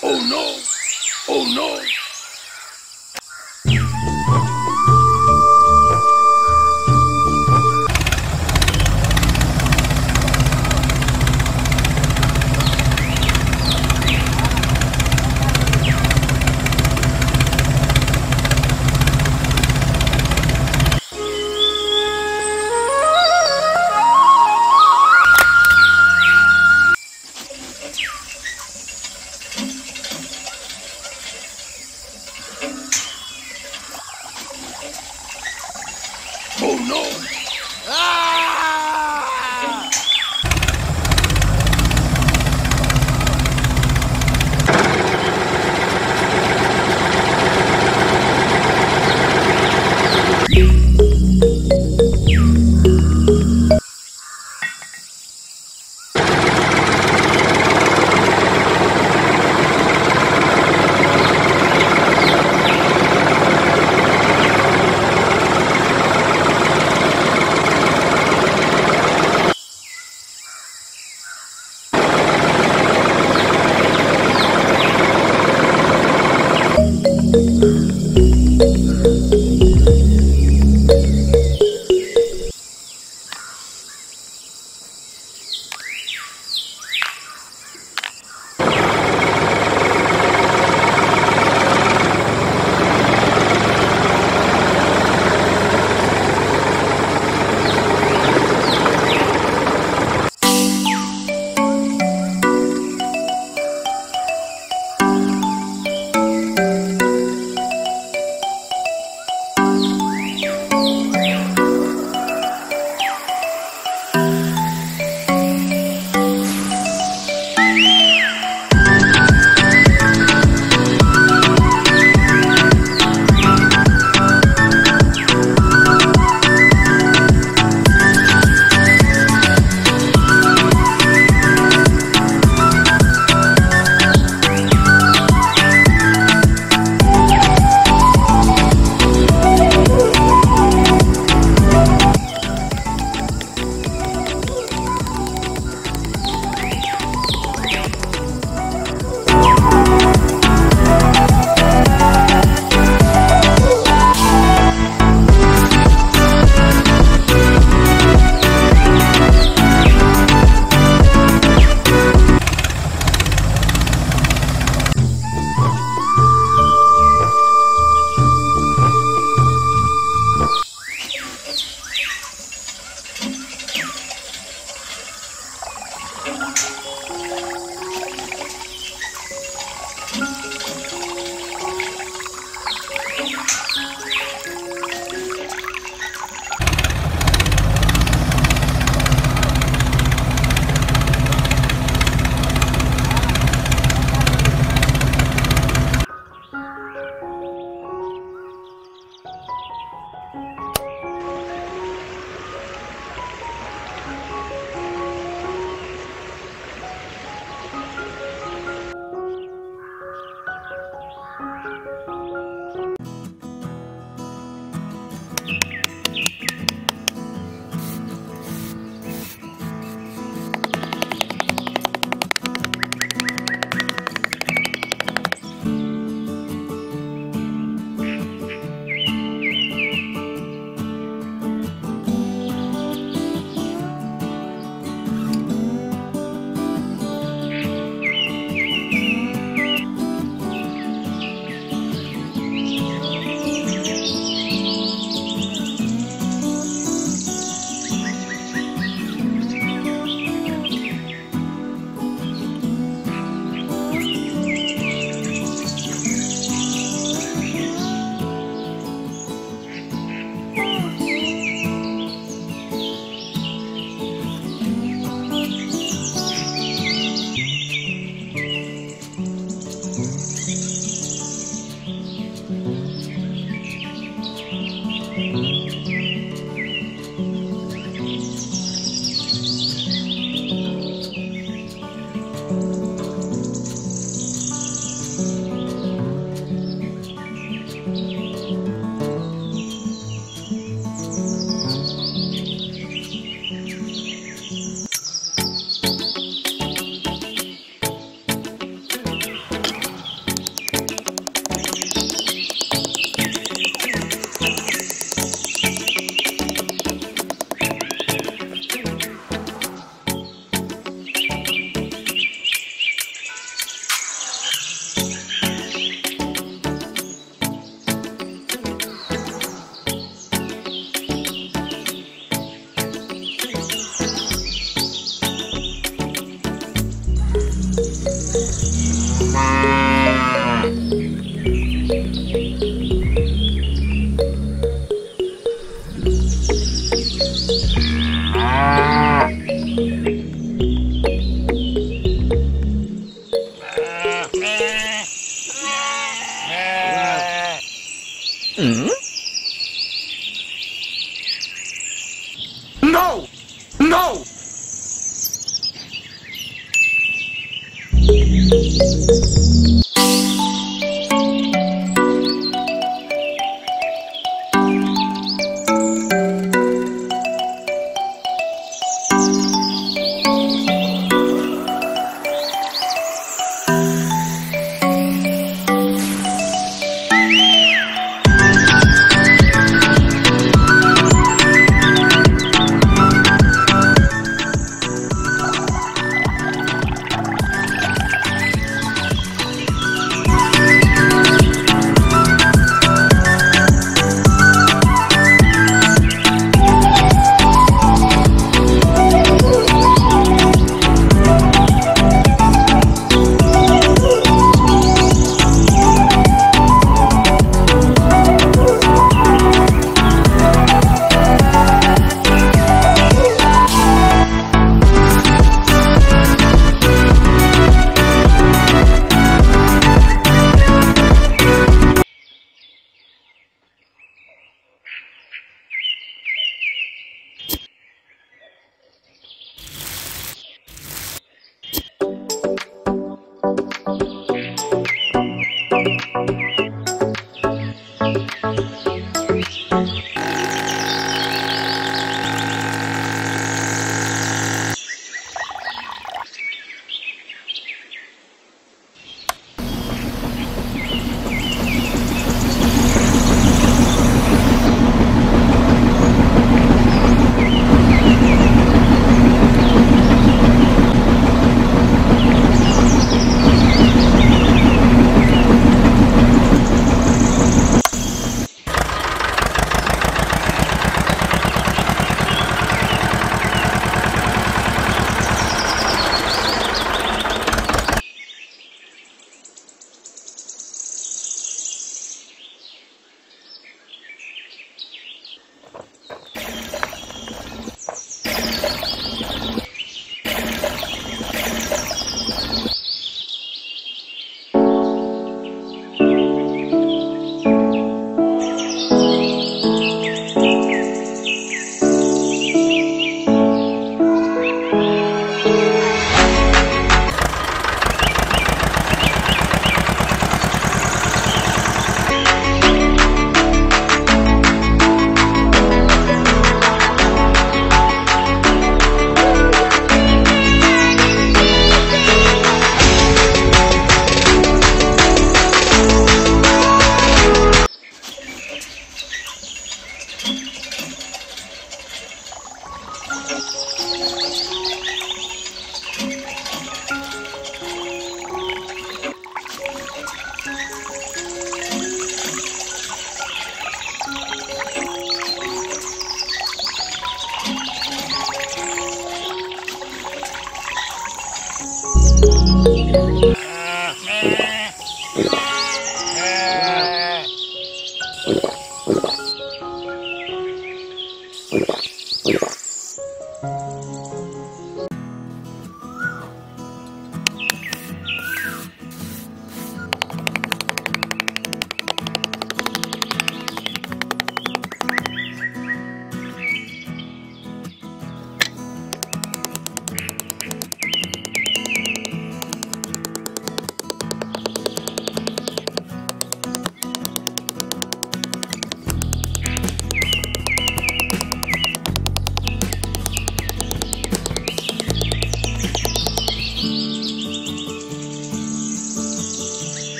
Oh no! Oh no!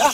あ